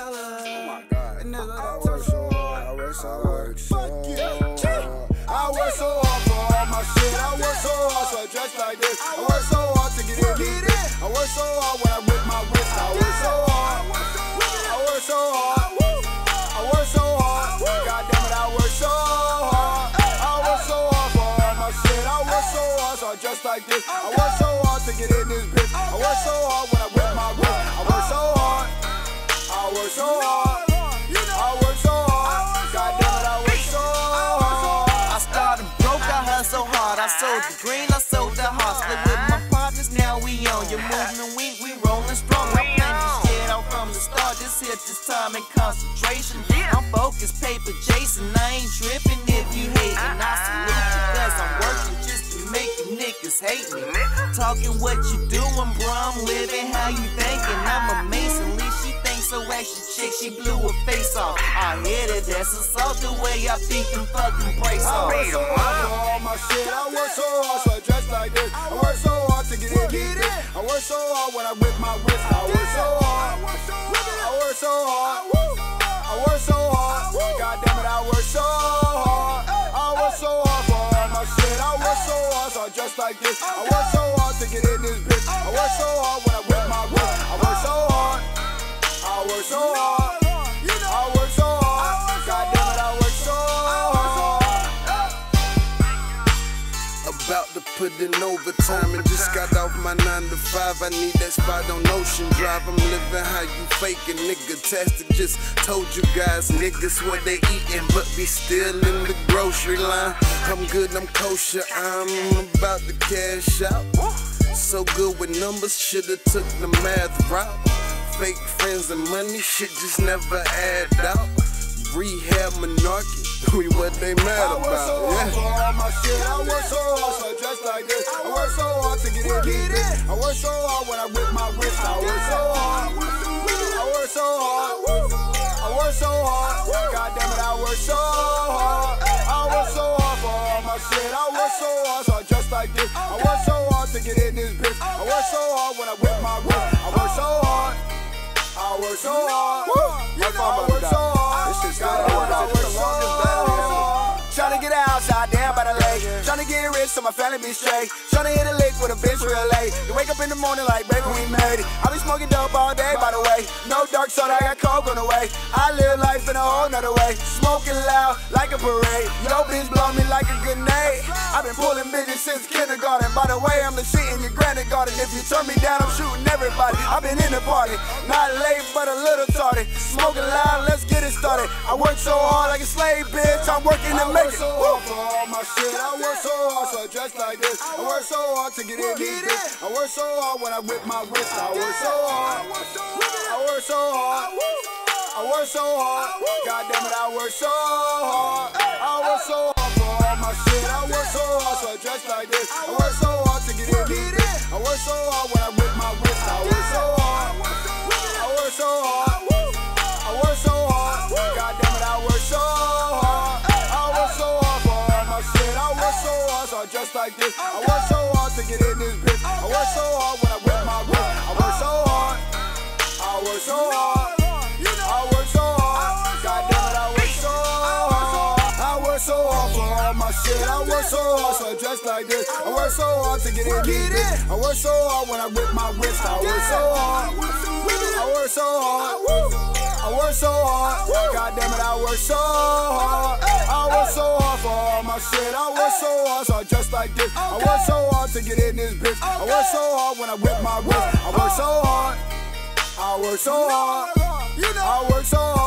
Oh my God. I work so hard. I work so hard. I work so hard for all my shit. I work so hard, so I dress like this. I work so hard to get in this. I work so hard when I whip my wrist. I work so hard. I work so hard. I work so hard. God damn it, I work so hard. I work so hard for all my shit. I work so hard, so I dress like this. I work so hard to get in this bitch. I work so hard when green, I sold the. Split with my partners, now we on your movement weak, we rolling strong. I planned this shit out from the start. Just hit this time and concentration. I'm focused, paper Jason. I ain't tripping if you hating. I salute you, cause I'm working just to make you niggas hate me. Talking what you doing, bro. I'm living how you thinking. I'm a so action chick, she blew her face off. I hit it, that's assault the way I beat them fucking brakes I off. work so hard for all my shit. I work so hard, so I dress like this. I work so hard to get in this bitch. I work so hard when I whip my wrist. I work so hard. I work so hard. I work so hard. God damn it, I work so hard. I work so hard for all my shit. I work so hard, so I dress like this. I work so hard to get in this bitch. I work so hard when I whip my wrist. I work so hard. I work so hard. I work so hard. God damn it, I work so hard. About to put in overtime and just got off my 9 to 5. I need that spot on Ocean Drive. I'm living how you faking, nigga. Tastic just told you guys, niggas what they eating, but be still in the grocery line. I'm good, I'm kosher, I'm about to cash out. So good with numbers, shoulda took the math route. Fake friends and money, shit just never add up. Rehab monarchy, we what they mad about. I work so hard Yeah. for all my shit. I work so hard, so I dress like this. I work so hard to get in this bitch. I work so hard when I whip my wrist. I work so hard. I work so hard. I work so hard. God damn it, I work so hard. I work so hard for all my shit. I work so hard, so I dress like this. I work so hard to get in this bitch. I work so hard when I whip my wrist. I work so hard. I work so hard. You know I work so hard. God damn it, I work so hard. Rich so my family be straight. Tryna hit a lick with a bitch real late. You wake up in the morning like, baby, we made it. I be smoking dope all day, by the way. No dark soda, I got coke on the way. I live life in a whole nother way. Smoking loud like a parade. Yo, bitch blow me like a grenade. I've been pulling bitches since kindergarten. By the way, I'm the shit in your granite garden. If you turn me down, I'm shooting everybody. I've been in the party. Not late, but a little tardy. Smoking loud, let's get it started. I work so hard like a slave, bitch. I'm working to make it. I work so hard for all my shit. I work so hard, so I dress like this. I work so hard to get in this bitch. I work so hard when I whip my wrist. I work so hard. I work so hard. I work so hard. God damn it, I work so hard. I work so hard for all my shit. I work so hard, so I dress like this. I work so hard to get in this bitch. I work so hard when I whip my wrist. I work so hard. Like this. I work so hard to get in this bitch. I work so hard when I whip my wrist. I work so hard. I work so hard. I work so hard. God damn it, I work so hard. I work so hard for all my shit. I work so hard, so I dress like this. I work so hard to get in this bitch. I work so hard when I whip my wrist. I work so hard. I work so hard. I work so hard. God damn it, I work so hard. For all. I work so hard, so I dress like this. I work so hard to get in this bitch. I work so hard when I whip my wrist. I work uh-huh. so hard. I so hard. I work so hard. God damn it, I work so hard.